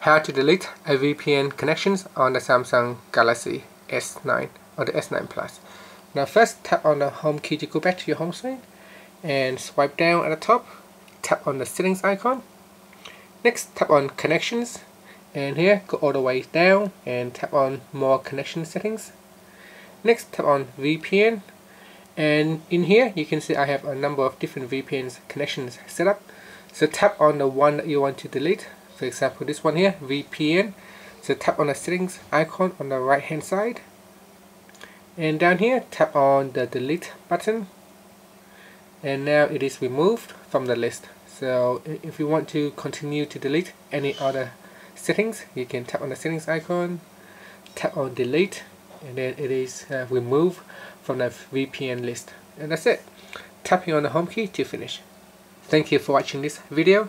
how to delete a VPN connections on the Samsung Galaxy S9 or the S9 Plus. Now first tap on the home key to go back to your home screen and swipe down at the top, tap on the settings icon. Next tap on connections and here go all the way down and tap on more connection settings. Next tap on VPN and in here you can see I have a number of different VPNs connections set up. So tap on the one that you want to delete for example this one here VPN so tap on the settings icon on the right hand side. And down here tap on the delete button. And now it is removed from the list. So if you want to continue to delete any other settings you can tap on the settings icon tap on delete and then it is uh, removed from the VPN list. And that's it. Tapping on the home key to finish. Thank you for watching this video